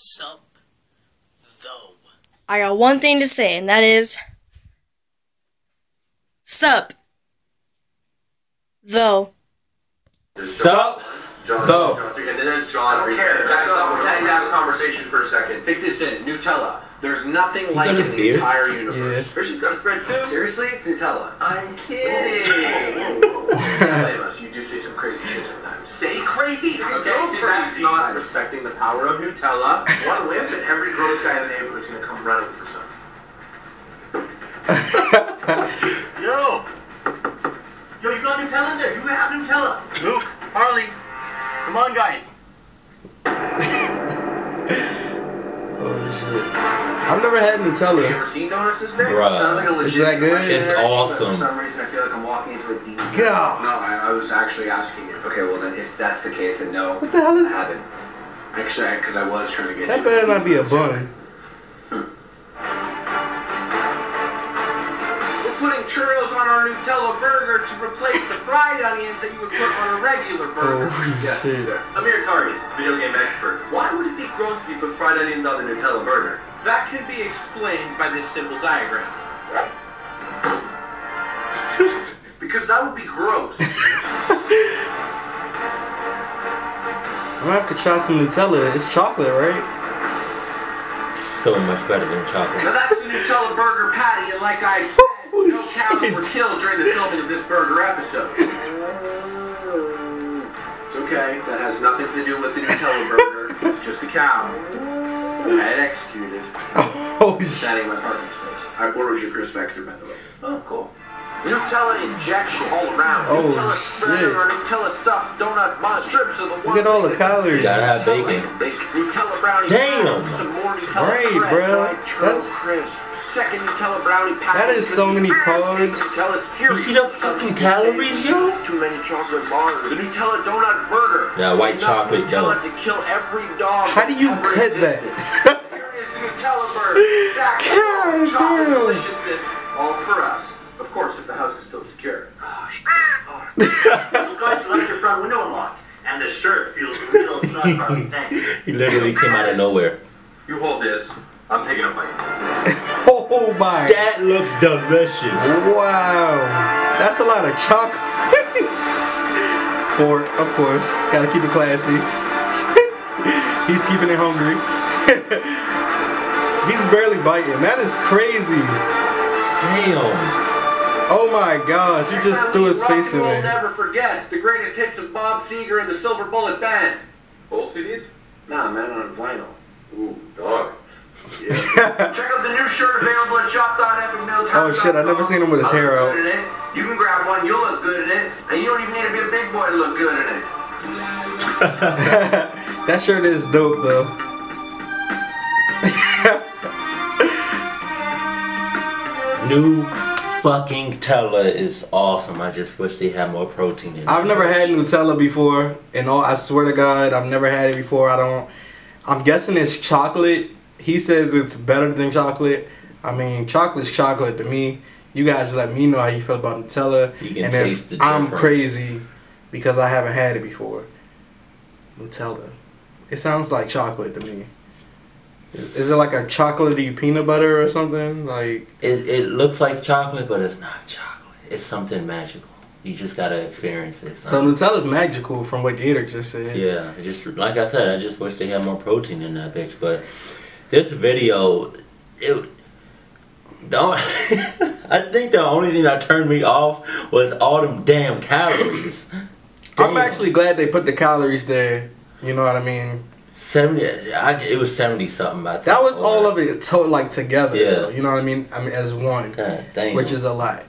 Sup, though. I got one thing to say, and that is sup. Though. Sup? Jaws, Though. Jaws, and then there's Jaws. I don't care. That's not we're having this conversation for a second. Take this in. Nutella. There's nothing like it in the entire universe. Hershey's got a spread too. Seriously? It's Nutella. I'm kidding. Blame us. You do say some crazy shit sometimes. Say crazy? Okay, see, that's not respecting the power of Nutella. One whiff and every gross guy in the neighborhood's gonna come running for some. Yo! Yo, you got Nutella in there? You have Nutella! Luke, Harley, come on, guys. Oh, I've never had Nutella. You Nutella. ever seen donuts this big? Bruh. Sounds like a legit Is that good? It's there, awesome. For some reason, I feel like I'm walking into a bee's nest. No, I, I was actually asking you. Okay, well then, if that's the case, then no. What the hell is- I haven't. Actually, because I was trying to get That better not be a bun. Hmm. We're putting churros on our Nutella burger to replace the fried onions that you would put on a regular oh, burger. Oh, yes. shit. Amir Target, video game expert. Why would it be gross if you put fried onions on the Nutella burger? That can be explained by this simple diagram. because that would be gross. I'm gonna have to try some Nutella. It's chocolate, right? So much better than chocolate. now that's the Nutella burger patty, and like I said, no cows were killed during the filming of this burger episode. It's okay. That has nothing to do with the Nutella burger. It's just a cow. I had executed. Oh Standing in my parking space. I ordered your KRISS Vector, by the way. Oh, cool. Nutella injection all around. Oh, Nutella spread shit. or Nutella stuffed donut bun strips of the one Look at all the that calories. Gotta have bacon. bacon. Nutella brownie. Damn. Some more Nutella Right, spread. bruh. Fried That's- crisp. Second Nutella brownie pack. That is so many carbs. Nutella series. You see the fucking calories, yo? Too many chocolate bars. The Nutella donut burger. Yeah, white Enough chocolate Nutella dough. to kill every dog. How do you ever cut that? existed. Here is Nutella burger. Stacked God chocolate deliciousness. All for us. Of course, if the house is still secure. Oh, shit. Oh. you guys left your front window unlocked. And the shirt feels real snug, Harley. Thanks. He literally came out of nowhere. You hold this. I'm taking a bite. Oh my. That looks delicious. Wow. That's a lot of chocolate. For, of course, gotta keep it classy. He's keeping it hungry. He's barely biting. That is crazy. Damn. Oh my gosh, you Next just time threw we his eat rock face and in roll there. never forgets the greatest hits of Bob Seger and the Silver Bullet Band. Whole CDs? Nah, man, on vinyl. Ooh, dog. Yeah. Check out the new shirt available at shop.epicmail.com. Oh, shit, I've never seen him with his hair out. You can grab one, you'll look good in it, and you don't even need to be a big boy to look good in it. that shirt is dope though. New fucking Tella is awesome. I just wish they had more protein in it. I've never had Nutella before, and all I swear to God, I've never had it before. I don't. I'm guessing it's chocolate. He says it's better than chocolate. I mean, chocolate's chocolate to me. You guys let me know how you feel about Nutella, You can and taste if I'm crazy because I haven't had it before. Nutella. It sounds like chocolate to me. Is it like a chocolatey peanut butter or something? Like It, it looks like chocolate, but it's not chocolate. It's something magical. You just gotta experience it. so. Nutella's magical from what Gattor just said. Yeah, just like I said, I just wish they had more protein in that bitch. But this video, it don't. I think the only thing that turned me off was all them damn calories. I'm actually glad they put the calories there. You know what I mean? Seventy. I, it was seventy something. I think. That was all of it, to, like together. Yeah. though, You know what I mean? I mean as one, God which is a lot.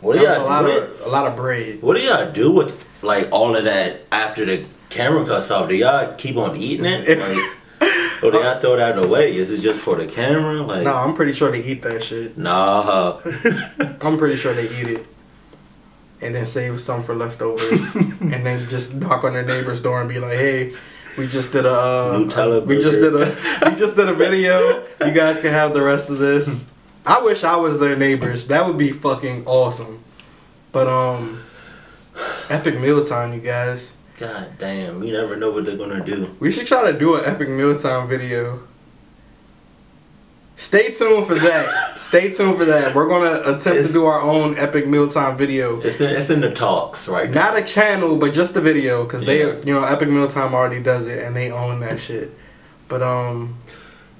what do was a y'all lot of a lot of bread. what do y'all do with like all of that after the camera cuts off? Do y'all keep on eating it? Like, or do y'all throw that away? Is it just for the camera? Like, No, I'm pretty sure they eat that shit. Nah. I'm pretty sure they eat it, and then save some for leftovers, and then just knock on their neighbor's door and be like, "Hey, we just did a uh, Nutella we just did a we just did a video. You guys can have the rest of this." I wish I was their neighbors. That would be fucking awesome. But um, epic mealtime, you guys. God damn, we never know what they're gonna do. We should try to do an epic mealtime video. Stay tuned for that. Stay tuned for that. We're gonna attempt It's- to do our own epic mealtime video. It's in, it's in the talks right now. Not a channel, but just a video, cause they, you know, Epic Mealtime already does it and they own that shit. But um,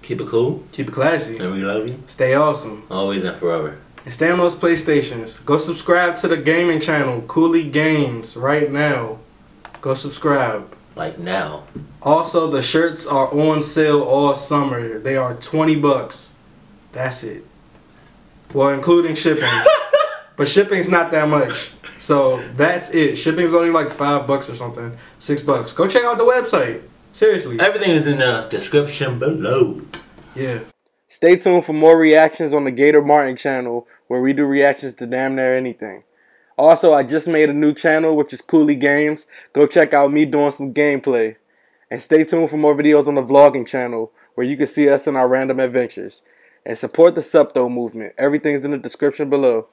Keep it cool, keep it classy. and we love you Stay awesome. always and forever. And stay on those PlayStations. Go subscribe to the gaming channel, Cooley Games, right now. Go subscribe. Like now. Also, the shirts are on sale all summer. They are 20 bucks. That's it. Well, including shipping. but shipping's not that much. So that's it. Shipping's only like five bucks or something. Six bucks. Go check out the website. Seriously. Everything is in the description below. Yeah. Stay tuned for more reactions on the Gattor Martin channel where we do reactions to damn near anything. Also, I just made a new channel which is Cooley Games. Go check out me doing some gameplay. And stay tuned for more videos on the vlogging channel where you can see us in our random adventures. And support the Sup Tho movement. Everything's in the description below.